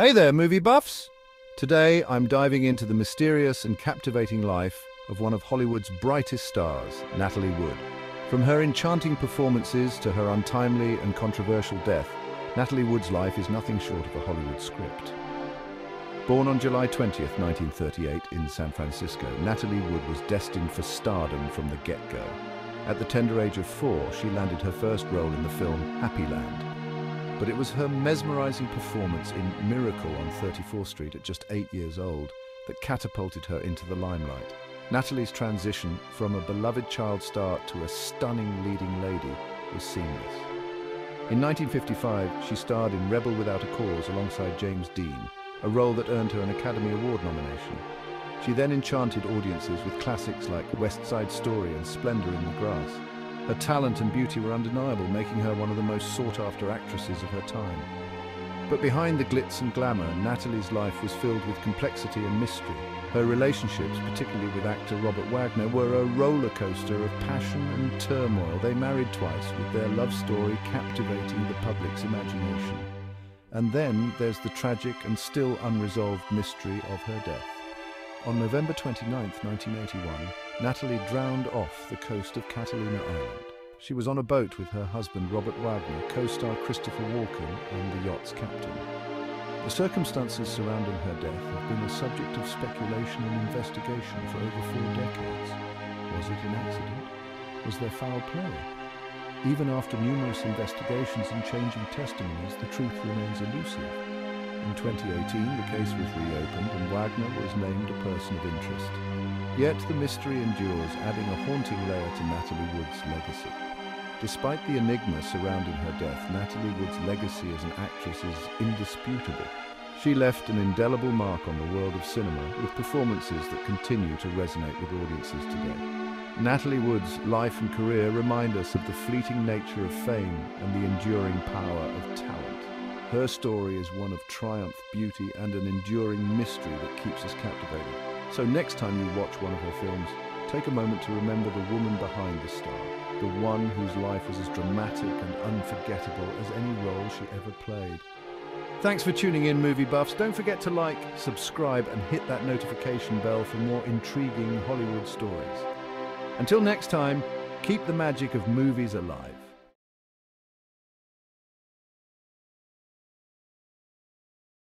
Hey there, movie buffs! Today I'm diving into the mysterious and captivating life of one of Hollywood's brightest stars, Natalie Wood. From her enchanting performances to her untimely and controversial death, Natalie Wood's life is nothing short of a Hollywood script. Born on July 20th, 1938 in San Francisco, Natalie Wood was destined for stardom from the get-go. At the tender age of four, she landed her first role in the film Happy Land, but it was her mesmerizing performance in Miracle on 34th Street at just eight years old that catapulted her into the limelight. Natalie's transition from a beloved child star to a stunning leading lady was seamless. In 1955, she starred in Rebel Without a Cause alongside James Dean, a role that earned her an Academy Award nomination. She then enchanted audiences with classics like West Side Story and Splendor in the Grass. Her talent and beauty were undeniable, making her one of the most sought-after actresses of her time. But behind the glitz and glamour, Natalie's life was filled with complexity and mystery. Her relationships, particularly with actor Robert Wagner, were a roller coaster of passion and turmoil. They married twice, with their love story captivating the public's imagination. And then there's the tragic and still unresolved mystery of her death. On November 29, 1981, Natalie drowned off the coast of Catalina Island. She was on a boat with her husband Robert Wagner, co-star Christopher Walken and the yacht's captain. The circumstances surrounding her death have been a subject of speculation and investigation for over four decades. Was it an accident? Was there foul play? Even after numerous investigations and changing testimonies, the truth remains elusive. In 2018, the case was reopened and Wagner was named a person of interest. Yet the mystery endures, adding a haunting layer to Natalie Wood's legacy. Despite the enigma surrounding her death, Natalie Wood's legacy as an actress is indisputable. She left an indelible mark on the world of cinema with performances that continue to resonate with audiences today. Natalie Wood's life and career remind us of the fleeting nature of fame and the enduring power of talent. Her story is one of triumph, beauty, and an enduring mystery that keeps us captivated. So next time you watch one of her films, take a moment to remember the woman behind the star, the one whose life was as dramatic and unforgettable as any role she ever played. Thanks for tuning in, movie buffs. Don't forget to like, subscribe, and hit that notification bell for more intriguing Hollywood stories. Until next time, keep the magic of movies alive.